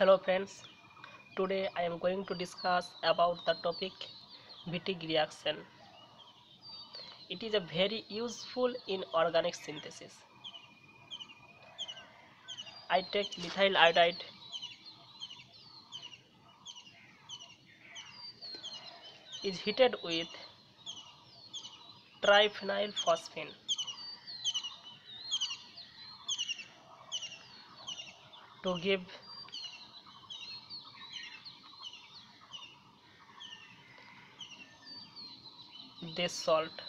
Hello friends, today I am going to discuss about the topic Wittig reaction. It is a very useful in organic synthesis. I take methyl iodide is heated with triphenyl phosphine to give this salt.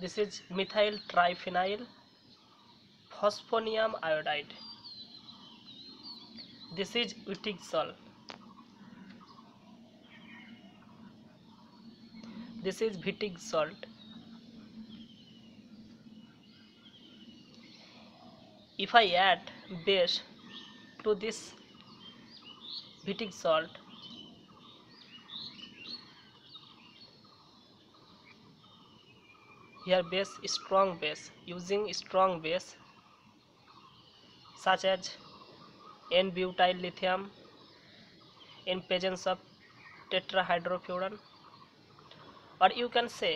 This is methyl triphenyl phosphonium iodide. This is Wittig salt. This is Wittig salt. If I add base to this Wittig salt here base strong base using strong base such as n-butyl lithium in presence of tetrahydrofuran or you can say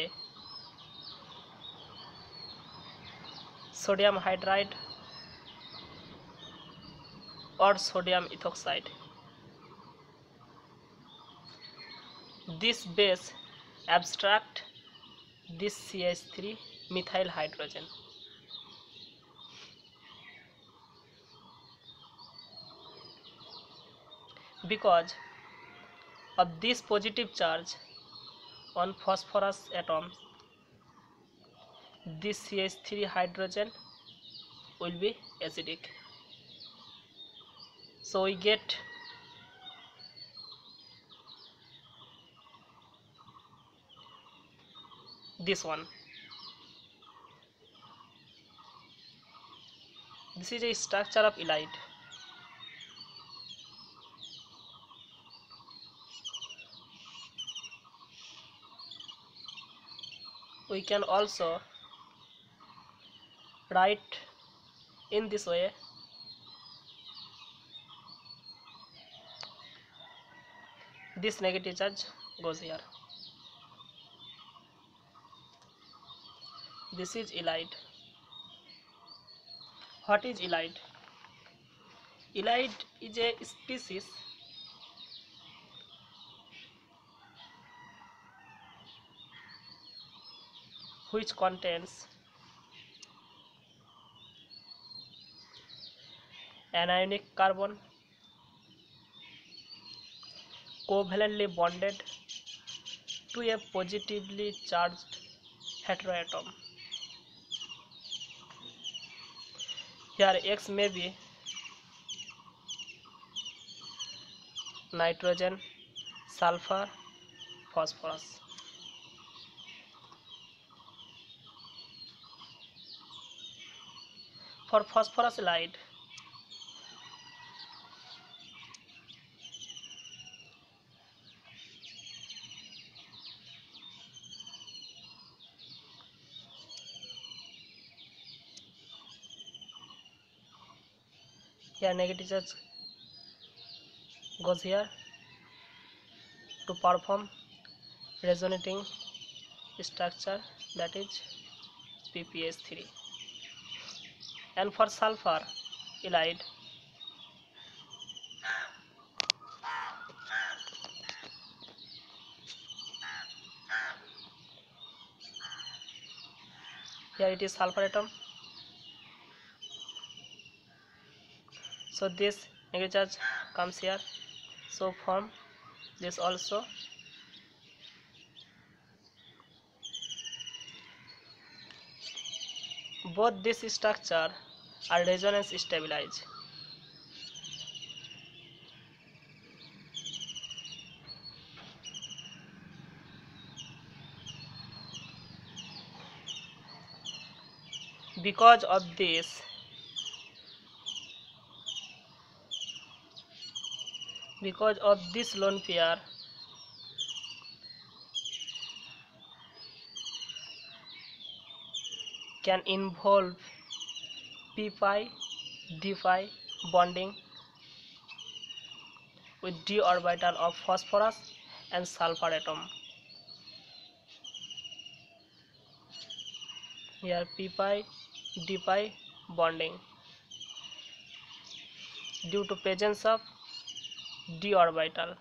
sodium hydride or sodium ethoxide this base abstract this CH3 methyl hydrogen. Because of this positive charge on phosphorus atoms, this CH3 hydrogen will be acidic. So we get this one this is a structure of ylide we can also write in this way this negative charge goes here this is ylide what is ylide ylide is a species which contains anionic carbon covalently bonded to a positively charged heteroatom चार X में भी nitrogen sulphur phosphorus for phosphorus light here negative charge goes here to perform resonating structure that is PPS3 and for sulfur ylide here it is sulfur atom so this negative charge comes here. So from this also. Both this structure are resonance stabilized. Because of this because of this lone pair. Can involve p pi d pi bonding with d orbital of phosphorus and sulfur atom. Here p pi d pi bonding. Due to presence of d orbital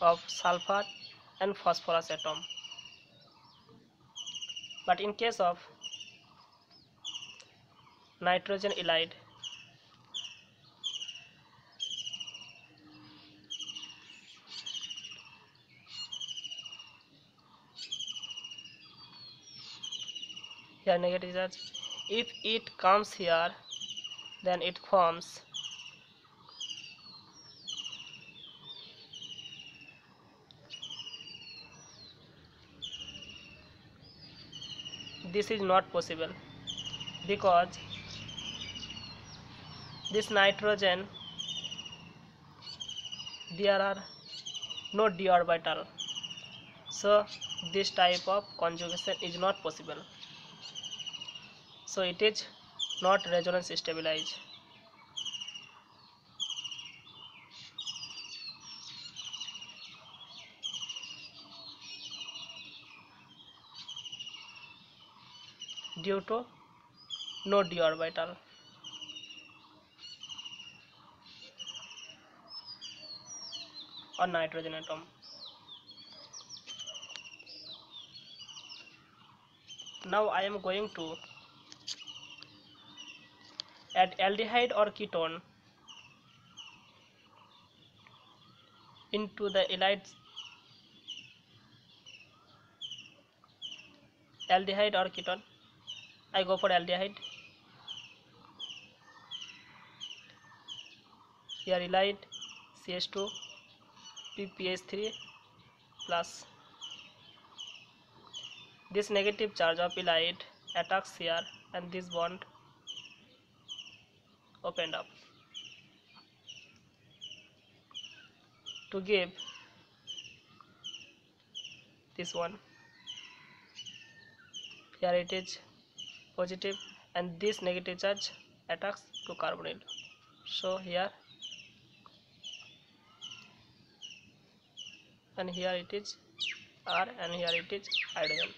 of sulfur and phosphorus atom but in case of nitrogen ylide here negative charge if it comes here then it forms. This is not possible because this nitrogen there are no d orbital. So this type of conjugation is not possible so it is not resonance stabilized due to no d orbital on nitrogen atom now I am going to at aldehyde और ketone into the ylide aldehyde और ketone. I go for aldehyde. Here ylide C S two P P H three plus this negative charge of ylide attacks here and this bond opened up to give this one here it is positive and this negative charge attacks to carbonyl so here and here it is R and here it is hydrogen.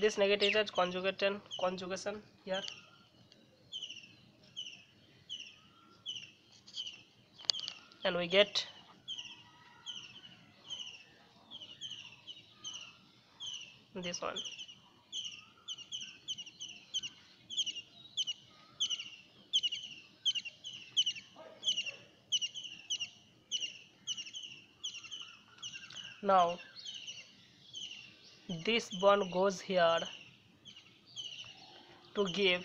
This negative charge conjugation conjugation here and we get this one? Now this bond goes here to give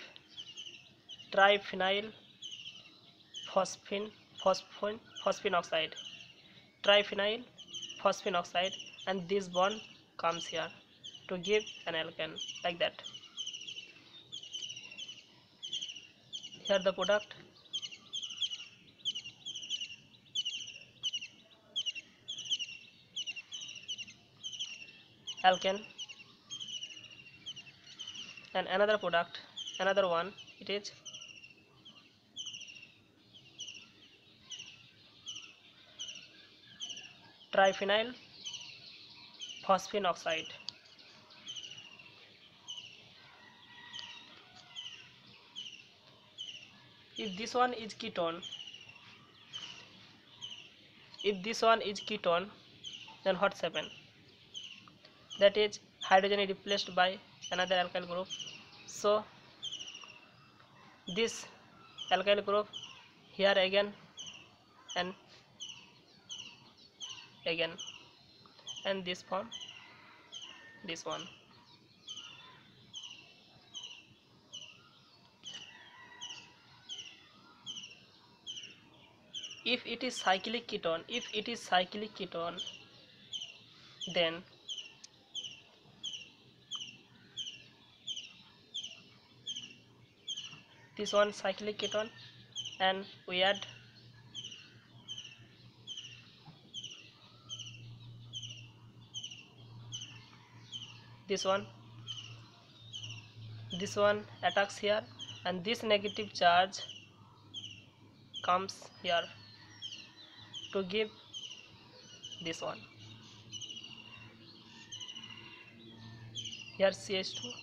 triphenyl phosphine phosphine phosphine oxide triphenyl phosphine oxide and this bond comes here to give an alkene like that. Here the product. Alkene and another product another one it is triphenyl phosphine oxide. If this one is ketone if this one is ketone then hot seven that is hydrogen is replaced by another alkyl group so this alkyl group here again and again. And this form this one. If it is cyclic ketone if it is cyclic ketone then this one cyclic ketone and we add this one this one attacks here and this negative charge comes here to give this one here CH2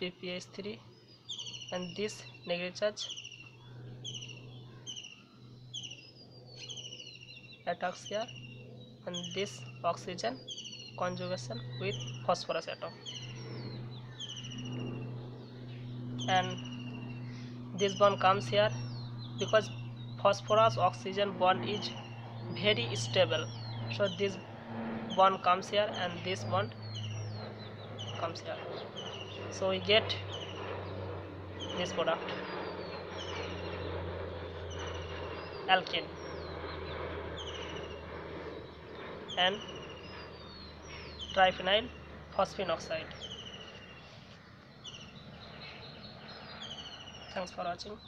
PPH3 and this negative charge attacks here and this oxygen conjugation with phosphorus atom. And this bond comes here because phosphorus oxygen bond is very stable. So this bond comes here and this bond comes here. So we get this product alkene and triphenyl phosphine oxide thanks for watching